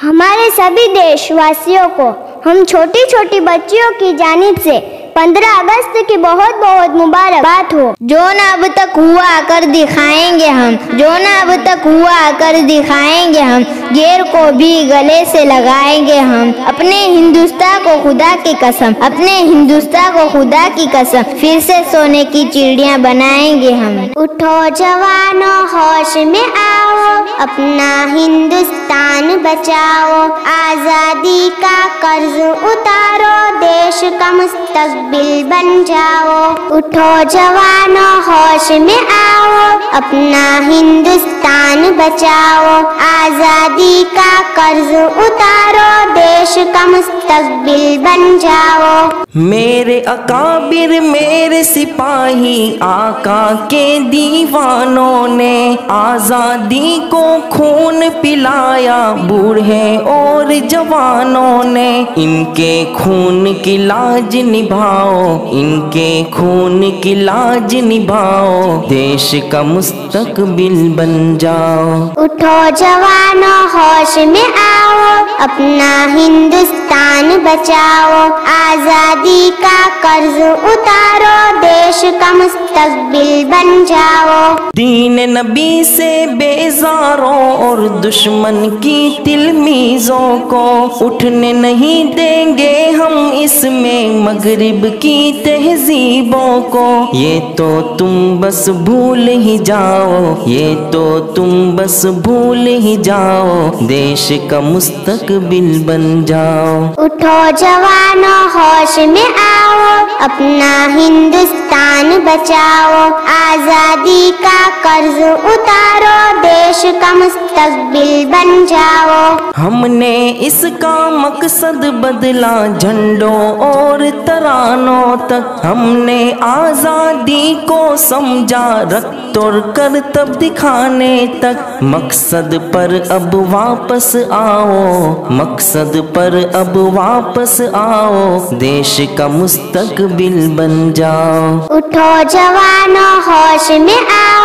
हमारे सभी देशवासियों को हम छोटी छोटी बच्चियों की जानिब से पंद्रह अगस्त की बहुत बहुत मुबारकबाद हो। जो न अब तक हुआ कर दिखाएँगे हम। जो न अब तक हुआ कर दिखाएँगे हम। गेर को भी गले से लगाएँगे हम। अपने हिंदुस्तान को खुदा की कसम। अपने हिंदुस्तान को खुदा की कसम। फिर से सोने की चिड़िया बनाएँगे हम। उठो जवानों, होश में आओ। अपना हिंदुस्तान बचाओ, आज़ादी का कर्ज उतारो, देश का मुस्तकबिल बन जाओ। उठो जवानों, होश में आओ, अपना हिंदुस्तान बचाओ। आज़ादी का कर्ज उतारो, देश का मुस्तकबिल बन जाओ। मेरे अकाबिर, मेरे सिपाही, आका के दीवानों ने आज़ादी को खून पिलाया। बूढ़े और जवानों ने इनके खून की लाज निभाओ, इनके खून की लाज निभाओ, देश का मुस्तकबिल बन जाओ। उठो जवानों, होश में आओ, अपना हिंदुस्तान बचाओ, आज़ादी का कर्ज उतारो, देश का मुस्तकबिल बन जाओ। दीन नबी से बेजारों और दुश्मन की तिलमीजों को उठने नहीं देंगे हम इसमें मगरिब की तहजीबों को। ये तो तुम बस भूल ही जाओ, ये तो तुम बस भूल ही जाओ, देश का मुस्तकबिल बन जाओ। उठो जवानों होश में आओ अपना हिंदुस्तान बचाओ, आज़ादी का कर्ज उतारो, देश का मुस्तकबिल बन जाओ। हमने इसका मकसद बदला झंडों और तरानों तक। हमने आज़ादी को समझा रख तोड़ कर तब दिखाने तक। मकसद पर अब वापस आओ, मकसद पर अब वापस आओ। देश का मुस्तकबिल बन जाओ। उठो जवानों होश में आओ।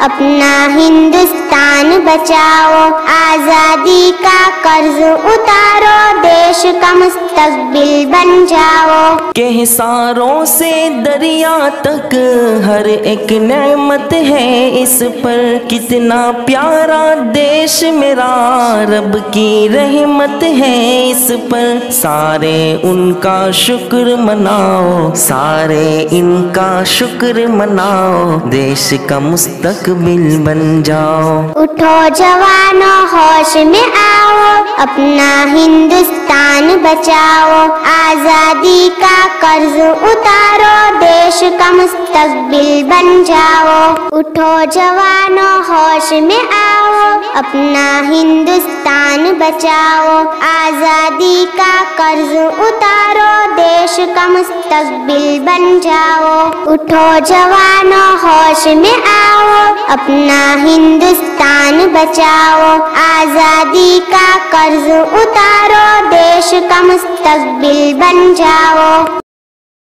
अपना हिंदुस्तान बचाओ, आज़ादी का कर्ज उतारो, देश का मुस्तकबिल बन जाओ। के हिसारों से दरिया तक हर एक नेमत है इस पर कितना प्यारा देश मेरा रब की रहमत है इस पर। सारे उनका शुक्र मनाओ, सारे इनका शुक्र मनाओ, देश का मुस्तकबिल बन जाओ। उठो जवानों, होश में आओ, अपना हिंदुस्तान बचाओ। आज़ादी का कर्ज उतारो, देश का मुस्तकबिल बन जाओ। उठो जवानों, होश में आओ, अपना हिंदुस्तान बचाओ। आज़ादी का कर्ज उतारो, देश का मुस्तकबिल बन जाओ। उठो जवानों, होश में आओ, अपना हिंदुस्तान बचाओ। आज़ादी का कर्ज उतारो, देश का मुस्तकबिल बन जाओ।